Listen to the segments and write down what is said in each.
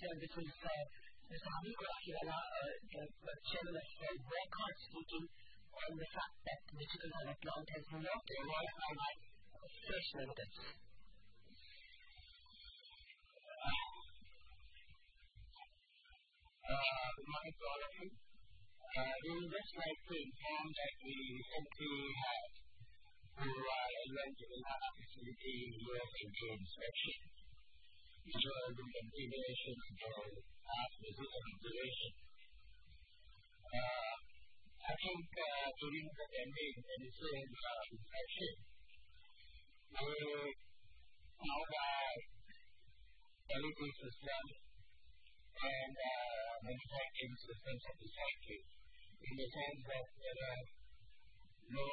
this is Mr. Habil Khorakiwala, the chairman of Wockhardt, speaking on the fact that Michigan has a plant has not qualified fresh to all of you. We would just like to inform that we had through our event in our facility US FDA inspection, which was of our visit and observation. Uh, I think during the ending and the inspection, we found that everything was and manufacturing systems satisfactory in the sense that there are uh, no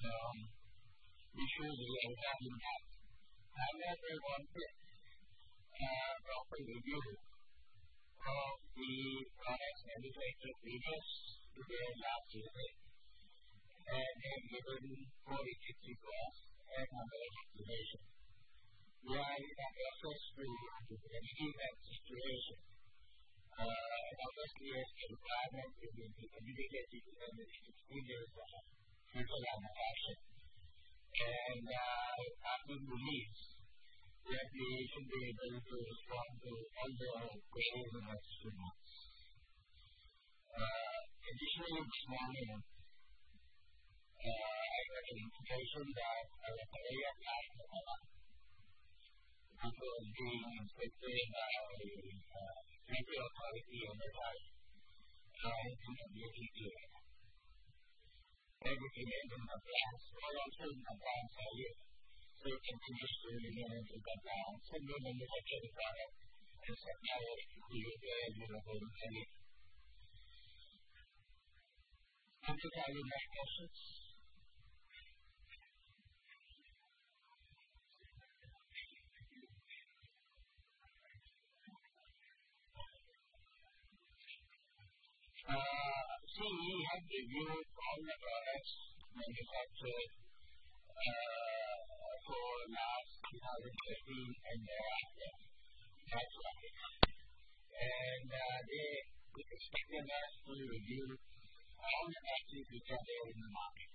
um, issues regarding that. However, we wanted a proper review of the products manufactured previous to the last visit and then given four us and. We are in the process to review that situation. Obviously, as the requirement will be communicated within the next few years of manufacturing. As we release, we should be able to respond to all the queries in the. Additionally, this morning, uh, I got an information that our Korea plant was being inspected by uh, the Nuclear Authority and the EPA. Everything is in compliance. All also in compliance area. It continues to remain in compliance. We manufacture the product and supply it to the EPA and the authority. Thank you for your questions. We have reviewed the products manufactured uh, for last 2013 and thereafter. That's right. Uh, they expected us to review all the batches which are there in the market.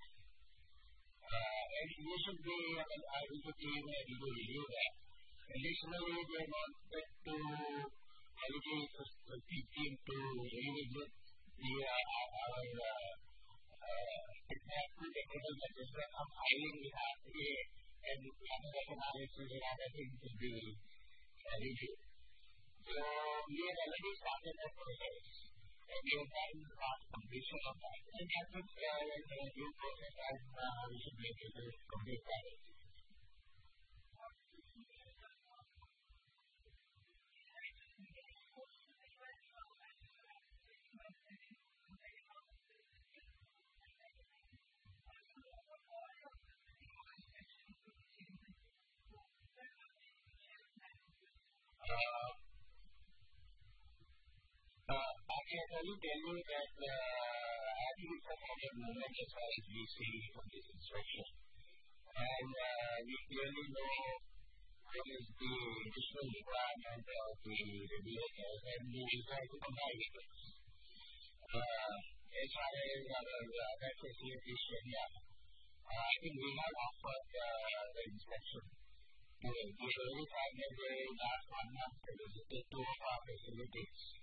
Uh, we should be able to review that. Additionally, they wanted to the team to revisit our technical equipment that is compiling with FDA and the other things to be reviewed. We have already started that process, and we to pass completion of that. That is the review process as we should be able to complete. Can only tell you that I think it's a positive moment as far as we see from this inspection. And we clearly know what is the additional requirement of the regulators, and we will try to comply with it. As far as our facilities Shenyang, I think we have offered the inspection. We already had maybe last one month to visit two of our facilities.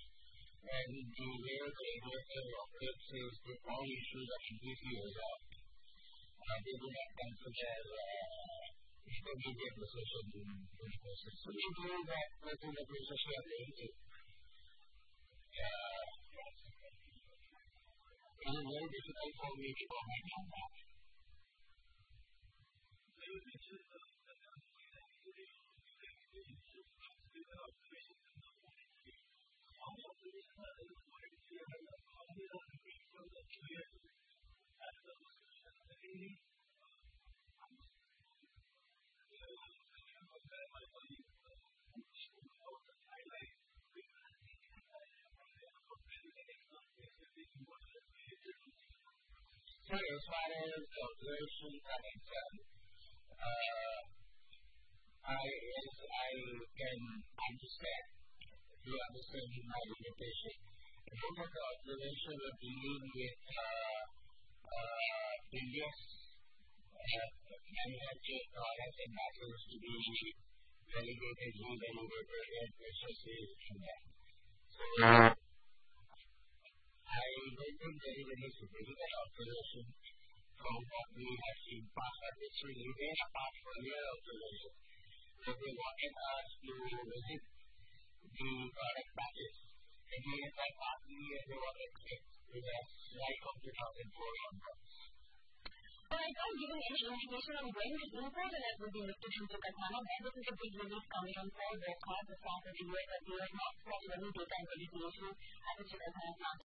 previous batches issues. The way the regulator operates is that completely resolved. They do not consider intermediate decisions in the process. We believe that to. It is very difficult for me to comment on that. You So as far as observations are concerned, I can understand you understanding my limitation. Most of the observations are dealing with India's manufactured products and methods to be validated, re-validated, and in that. I don't think there is any significant from what we have seen past. From your observation. If they wanted us to visit the product and we have that partly as a water exchange with us right from 2004 onwards. Well, I can't give any indication on when the import alert will be lifted from Kathmandu. When this is a big relief coming on for the cause of fact that the US has not any data integrity issues at the plant.